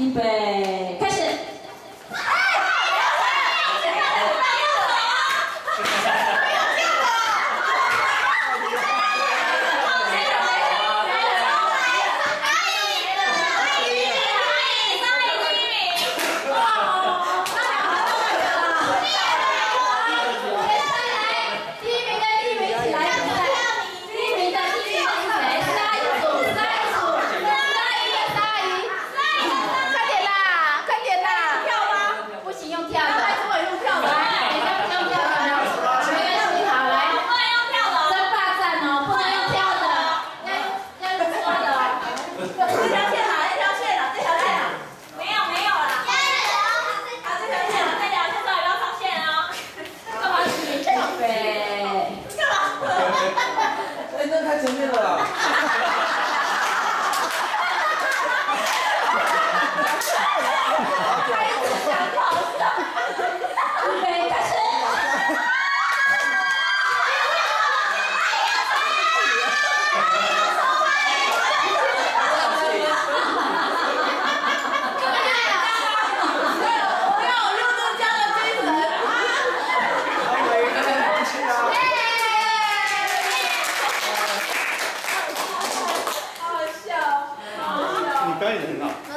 预备开始 哎，那太前面了。骗人的